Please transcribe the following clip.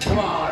Come on.